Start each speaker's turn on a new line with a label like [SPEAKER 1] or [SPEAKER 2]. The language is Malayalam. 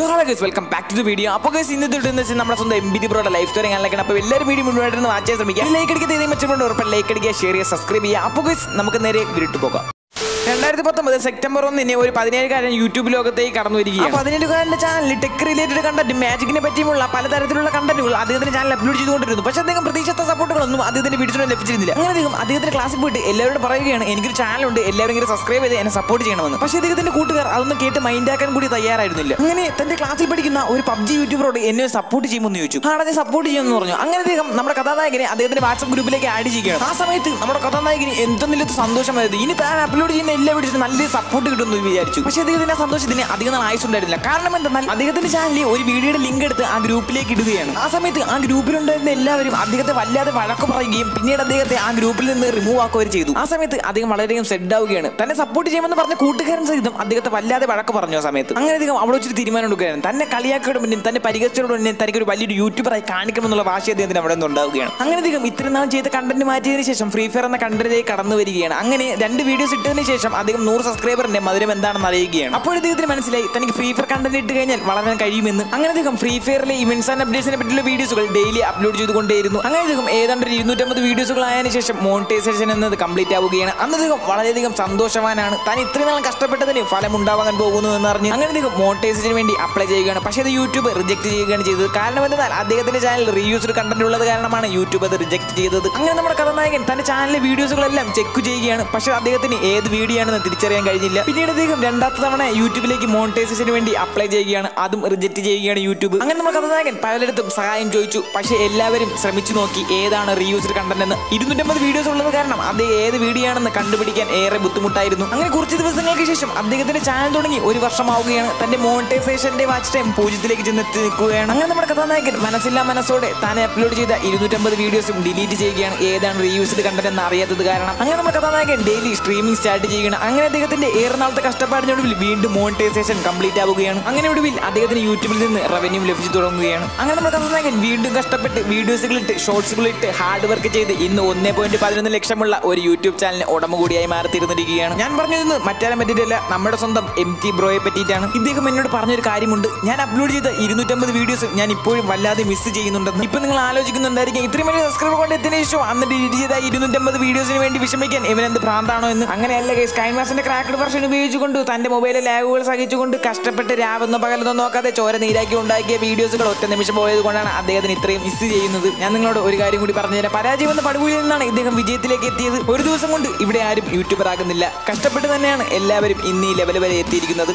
[SPEAKER 1] So hello welcome back to the video അപ്പോൾ ഗൈസ് ഇന്നത്തെ എന്ന് വെച്ചാൽ നമ്മുടെ സ്വന്തം എം ബി ബ്രോയുടെ ലൈഫ് സ്റ്റോറി കാണാൻ അപ്പോൾ എല്ലാവരും വീഡിയോ മുന്നോട്ട് വാച്ച് ചെയ്യാൻ ശ്രമിക്കുക. ലൈക്ക് അടിക്കുക ഇതേ മെച്ചമുണ്ട് ഉറപ്പ് ലൈക്ക് അടിക്കുക ഷെയർ ചെയ്യുക സബ്സ്ക്രൈബ് ചെയ്യുക. അപ്പോൾ ഗൈസ് നമുക്ക് നേരെ വിരിട്ട് പോകാം. രണ്ടായിരത്തി പത്തൊമ്പത് സെപ്റ്റംബർ ഒന്നിന് ഒരു പതിനേഴുകാരൻ യൂട്യൂബ് ലോകത്തേക്ക് കടന്നു വരികയാണ് പതിനേഴുകാരന്റെ ചാനലിൽ ടെക് റിലേറ്റഡ് കണ്ടന്റ് മാജിക്കിനെ പറ്റിയുമുള്ള പലതരത്തിലുള്ള കണ്ടന്റുകൾ അദ്ദേഹത്തിന്റെ ചാനൽ അപ്ലോഡ് ചെയ്തുകൊണ്ടിരുന്നു. പക്ഷേ അദ്ദേഹം പ്രതീക്ഷിച്ച സപ്പോർട്ടുകളൊന്നും അദ്ദേഹത്തിന്റെ വീഡിയോയിൽ ലഭിച്ചിരുന്നില്ല. അങ്ങനെ അദ്ദേഹം അദ്ദേഹത്തിന്റെ ക്ലാസ്സിൽ പോയിട്ട് എല്ലാവരോടും പറയുകയാണ് എനിക്കൊരു ചാനലുണ്ട് എല്ലാവരും ഇങ്ങനെ സബ്സ്ക്രൈബ് ചെയ്ത് എന്നെ സപ്പോർട്ട് ചെയ്യണമെന്ന്. പക്ഷേ അദ്ദേഹത്തിന്റെ കൂട്ടുകാർ അതൊന്നും കേട്ട് മൈൻഡാക്കാൻ കൂടി തയ്യാറായിരുന്നില്ല. അങ്ങനെ തന്റെ ക്ലാസ്സിൽ പഠിക്കുന്ന ഒരു പബ്ജി യൂട്യൂബറോട് എന്നെ സപ്പോർട്ട് ചെയ്യുമെന്ന് ചോദിച്ചു. ആടെ സപ്പോർട്ട് ചെയ്യുമെന്ന് പറഞ്ഞു. അങ്ങനെ അദ്ദേഹം നമ്മുടെ കഥാനായകനെ അദ്ദേഹത്തിന്റെ വാട്സ്ആപ്പ് ഗ്രൂപ്പിലേക്ക് ആഡ് ചെയ്യുകയാണ്. ആ സമയത്ത് നമ്മുടെ കഥാനായകന് എന്തെന്നില്ലാത്ത സന്തോഷമായത്? ഇനി താൻ അപ്ലോഡ് ചെയ്യുന്ന എല്ലാ വീഡിയോസിനും നല്ല സപ്പോർട്ട് കിട്ടുമെന്ന് വിചാരിച്ചു. പക്ഷേ അദ്ദേഹത്തിന്റെ സന്തോഷത്തിന് അധികം നാൾ ആയുസ് ഉണ്ടായിരുന്നില്ല കാരണം എന്തെന്നാൽ അദ്ദേഹത്തിന്റെ ചാനലിൽ ഒരു വീഡിയോയുടെ ലിങ്ക് എടുത്ത് ആ ഗ്രൂപ്പിലേക്ക് ഇടുകയാണ്. ആ സമയത്ത് ആ ഗ്രൂപ്പിലുണ്ടായിരുന്ന എല്ലാവരും അദ്ദേഹത്തെ വല്ലാതെ വഴക്ക് പറയുകയും പിന്നീട് അദ്ദേഹത്തെ ആ ഗ്രൂപ്പിൽ നിന്ന് റിമൂവ് ആക്കുകയും ചെയ്തു. ആ സമയത്ത് അദ്ദേഹം വളരെയധികം സെഡ് ആവുകയാണ്. തന്നെ സപ്പോർട്ട് ചെയ്യുമെന്ന് പറഞ്ഞ കൂട്ടുകാരൻ സഹിതം അദ്ദേഹത്തെ വല്ലാതെ വഴക്ക് പറഞ്ഞു ആ സമയത്ത്. അങ്ങനെ അദ്ദേഹം അവിടെ വെച്ചൊരു തീരുമാനം എടുക്കുകയാണ്. തന്നെ കളിയാക്കിയോട് മുന്നിൽ തന്നെ പരിഹരിച്ചോട് മുന്നിൽ തനിക്ക് ഒരു വലിയൊരു യൂട്യൂബറായി കാണിക്കണമെന്നുള്ള വാശി അദ്ദേഹത്തിന് അവിടെ നിന്ന് ഉണ്ടാവുകയാണ്. അങ്ങനെ അദ്ദേഹം ഇത്രയും ചെയ്ത കണ്ടന്റ് മാറ്റിയതിനു ശേഷം ഫ്രീ ഫയർ എന്ന കണ്ടന്റിലേക്ക് കടന്നു വരികയാണ്. അങ്ങനെ രണ്ട് വീഡിയോസ് ഇട്ടതിന് ശേഷം അദ്ദേഹം നൂറ് സബ്സ്ക്രൈബറിന്റെ മധുരം എന്താണെന്ന് അറിയുകയാണ്. അപ്പോൾ അദ്ദേഹത്തിന് മനസ്സിലായി തനിക്ക് ഫ്രീ ഫയർ കണ്ടന്റ് ഇട്ട് കഴിഞ്ഞാൽ വളരാൻ കഴിയുമെന്ന്. അങ്ങനെ അദ്ദേഹം ഫ്രീ ഫയറിലെ ഇവന്റ്സ് ആൻഡ് അപ്ഡേറ്റ്സിനെ പറ്റിയുള്ള വീഡിയോസുകൾ ഡെയിലി അപ്ലോഡ് ചെയ്തുകൊണ്ടേയിരുന്നു. അങ്ങനെ അദ്ദേഹം ഏതാണ്ട് ഒരു ഇരുന്നൂറ്റമ്പത് വീഡിയോസുകൾ ആയതിനു ശേഷം മോണിറ്റൈസേഷൻ എന്നത് കംപ്ലീറ്റ് ആവുകയാണ്. അന്ന് അദ്ദേഹം വളരെയധികം സന്തോഷവാനാണ്. താൻ ഇത്രയും നാൾ കഷ്ടപ്പെട്ടതിന് ഫലം ഉണ്ടാവാൻ പോകുന്നു എന്ന് അറിഞ്ഞ് അങ്ങനെ അദ്ദേഹം മോണിറ്റൈസേഷന് വേണ്ടി അപ്ലൈ ചെയ്യുകയാണ്. പക്ഷേ അത് യൂട്യൂബ് റിജക്ട് ചെയ്യുകയാണ് ചെയ്തത്. കാരണം എന്തെന്നാൽ അദ്ദേഹത്തിന്റെ ചാനൽ റീയൂസ്ഡ് കണ്ടന്റ് ഉള്ളത് കാരണമാണ് യൂട്യൂബ് അത് റിജക്ട് ചെയ്തത്. അങ്ങനെ നമ്മുടെ കഥാനായകൻ തന്റെ ചാനലിലെ വീഡിയോസുകളെല്ലാം ചെക്ക് ചെയ്യുകയാണ്. പക്ഷേ അദ്ദേഹത്തിന് ഏത് വീഡിയോ ആണെന്ന് തിരിച്ചറിയാൻ കഴിഞ്ഞില്ല. പിന്നീട് അദ്ദേഹം രണ്ടാമത്തെ തവണ യൂട്യൂബിലേക്ക് മോണിറ്റൈസേഷന് വേണ്ടി അപ്ലൈ ചെയ്യുകയാണ്. അതും റിജക്ട് ചെയ്യുകയാണ് യൂട്യൂബ്. അങ്ങനെ നമ്മൾ കഥാനായകൻ പലയിടത്തും സഹായം ചോദിച്ചു. പക്ഷേ എല്ലാവരും ശ്രമിച്ചു നോക്കി ഏതാണ് റീയൂസ്ഡ് കണ്ടന്റ് എന്ന്. ഇരുന്നൂറ്റമ്പത് വീഡിയോസ് ഉള്ളത് കാരണം അത് ഏത് വീഡിയോ ആണെന്ന് കണ്ടുപിടിക്കാൻ ഏറെ ബുദ്ധിമുട്ടായിരുന്നു. അങ്ങനെ കുറച്ച് ദിവസങ്ങൾക്ക് ശേഷം അദ്ദേഹത്തിന്റെ ചാനൽ തുടങ്ങി ഒരു വർഷമാവുകയാണ്. തന്റെ മോണിറ്റൈസേഷന്റെ വാച്ച് ടൈം പൂജ്യത്തിലേക്ക് ചെന്നെത്തി നിൽക്കുകയാണ് അങ്ങനെ നമ്മുടെ കഥാനായകൻ മനസ്സില്ലാ മനസ്സോടെ താൻ അപ്ലോഡ് ചെയ്ത ഇരുന്നൂറ്റമ്പത് വീഡിയോസും ഡിലീറ്റ് ചെയ്യുകയാണ്. ഏതാണ് റീയൂസ്ഡ് കണ്ടന്റ് എന്ന് അറിയാത്തത് കാരണം. അങ്ങനെ നമ്മുടെ കഥാനായകൻ ഡെയിലി സ്ട്രീമിംഗ് സ്റ്റാർട്ട് ചെയ്യുകയാണ്. അങ്ങനെ അദ്ദേഹത്തിന്റെ ഏറെനാളത്തെ കഷ്ടപ്പാടിനൊടുവിൽ വീണ്ടും മോണിറ്റൈസേഷൻ കംപ്ലീറ്റ് ആവുകയാണ്. അങ്ങനെ ഒടുവിൽ അദ്ദേഹത്തിന് യൂട്യൂബിൽ നിന്ന് റവന്യൂ ലഭിച്ചു തുടങ്ങുകയാണ്. അങ്ങനെ നമ്മുടെ കഥാനായകൻ വീണ്ടും കഷ്ടപ്പെട്ട് വീഡിയോസുകളിട്ട് ഷോർട്സുകളിട്ട് ഹാർഡ് വർക്ക് ചെയ്ത് ഇന്ന് ഒന്നേ പോയിന്റ് പതിനൊന്ന് ലക്ഷമുള്ള ഒരു യൂട്യൂബ് ചാനലിന് ഉടമ കൂടിയായി മാറി തീർന്നിരിക്കുകയാണ് ഞാൻ പറഞ്ഞത് മറ്റാരെ പറ്റിയിട്ടല്ല നമ്മുടെ സ്വന്തം എം ടി ബ്രോയെ പറ്റിയിട്ടാണ്. ഇദ്ദേഹം എന്നോട് പറഞ്ഞൊരു കാര്യമുണ്ട്. ഞാൻ അപ്ലോഡ് ചെയ്ത ഇരുന്നൂറ്റമ്പത് വീഡിയോസ് ഞാൻ ഇപ്പോഴും വല്ലാതെ മിസ് ചെയ്യുന്നുണ്ടെന്ന്. ഇപ്പൊ നിങ്ങൾ ആലോചിക്കുന്നുണ്ടായിരിക്കും ഇത്രയും വലിയ സബ്സ്ക്രൈബ് കൊണ്ട് എത്തിയതിനു ശേഷം അന്ന് ഡിലീറ്റ് ചെയ്ത ഇരുന്നൂറ്റമ്പത് വീഡിയോസിന് വേണ്ടി വിഷമിക്കാൻ ഇവനെന്ത് ഭ്രാന്താണോ എന്ന്. അങ്ങനെയല്ല ഗൈസ് കൈമാസിന്റെ ക്രാക്കഡ് വെർഷൻ ഉപയോഗിച്ചുകൊണ്ട് തന്റെ മൊബൈലിൽ ലാഗുകൾ സഹിച്ചുകൊണ്ട് കഷ്ടപ്പെട്ട് രാവെന്നോ പകലെന്നോ നോക്കാതെ ചോര നീരാക്കി ഉണ്ടാക്കിയ വീഡിയോസുകൾ ഒറ്റ നിമിഷം പോയത് കൊണ്ടാണ് അദ്ദേഹത്തിന് ഇത്രയും മിസ് ചെയ്യുന്നത്. ഞാൻ നിങ്ങളോട് ഒരു കാര്യം കൂടി പറഞ്ഞുതരാം. പരാജയം എന്ന നിന്നാണ് ഇദ്ദേഹം വിജയത്തിലേക്ക് എത്തിയത്. ഒരു ദിവസം കൊണ്ട് ഇവിടെ ആരും യൂട്യൂബർ ആകുന്നില്ല. കഷ്ടപ്പെട്ട് തന്നെയാണ് എല്ലാവരും ഇന്ന് ഈ ലെവൽ വരെ എത്തിയിരിക്കുന്നത്.